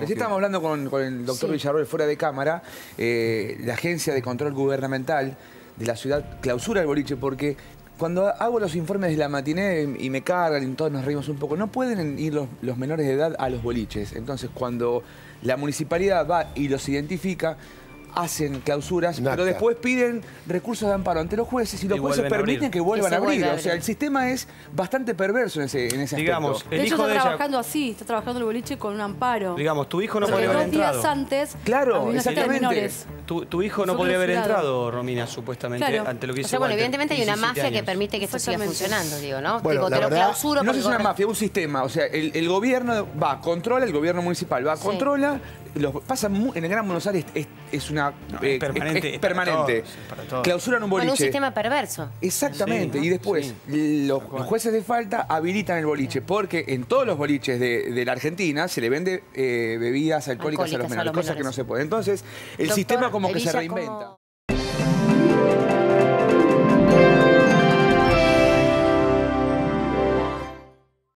Recién estábamos hablando con, con el doctor Sí. Villarroel fuera de cámara, eh, la agencia de control gubernamental de la ciudad clausura el boliche porque cuando hago los informes de la matiné y me cargan y todos nos reímos un poco, no pueden ir los, los menores de edad a los boliches. Entonces cuando la municipalidad va y los identifica, hacen clausuras, Nata. pero después piden recursos de amparo ante los jueces y los Y jueces permiten que vuelvan a abrir. O sea, el sistema es bastante perverso en ese, en ese Digamos, aspecto. el de hecho, hijo está de ella- trabajando así, está trabajando el boliche con un amparo. Digamos, tu hijo no Porque podría haber dos días antes Claro, exactamente. menores. Tu, tu hijo no podría haber entrado, Romina, supuestamente, Claro. ante lo que O hizo sea, bueno, Walter, evidentemente hay una 17 mafia que permite que esto siga funcionando, digo, ¿no? Bueno, Digo, la te lo verdad- clausuro No sé si es una mafia, es un sistema. O sea, el, el gobierno va, controla, el gobierno municipal va, Sí. controla. Los, pasa mu- en el Gran Buenos Aires, es, es una. No, eh, es permanente, es es para permanente. todos, para todos. Clausuran un Bueno, boliche. un sistema perverso. Exactamente, Sí, y después sí. los, jueces de falta habilitan el boliche, porque en todos los boliches de, de la Argentina se le vende eh, bebidas alcohólicas, a los a menores, cosas que no se pueden. Entonces, el Doctor sistema como que se reinventa. ¿cómo-